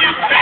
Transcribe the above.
you